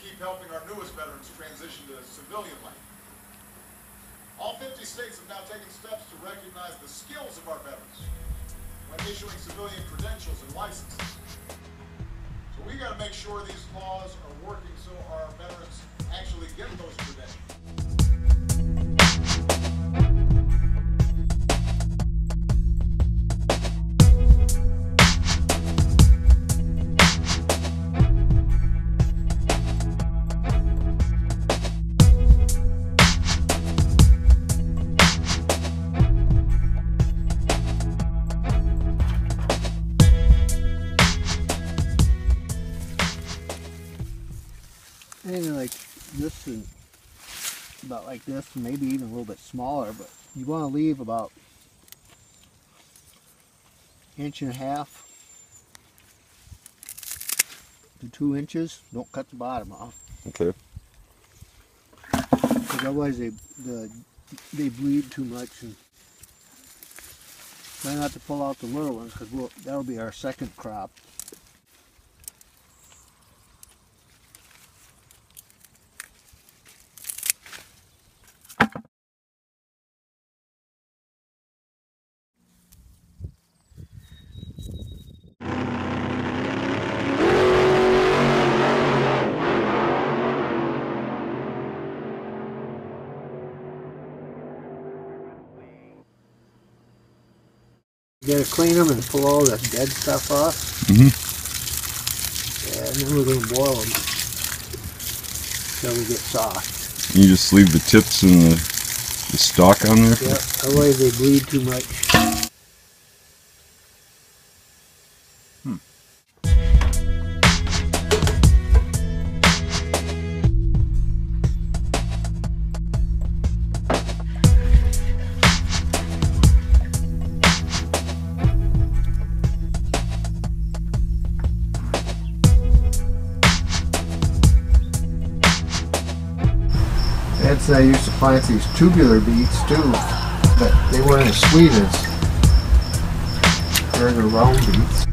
keep helping our newest veterans transition to civilian life. All 50 states have now taken steps to recognize the skills of our veterans when issuing civilian credentials and licenses. So we got to make sure these laws are working anything like this and about like this, maybe even a little bit smaller, but you want to leave about inch and a half to two inches. Don't cut the bottom off, Okay. because otherwise they the they bleed too much. And try not to pull out the little ones, because we'll, that'll be our second crop. You gotta clean them and pull all the dead stuff off. Mhm. Yeah, and then we're gonna boil them till they get soft. You just leave the tips and the, the stalk on there. Yep, otherwise they bleed too much. Ed said I used to plant these tubular beets too, but they weren't as sweet as regular round beets.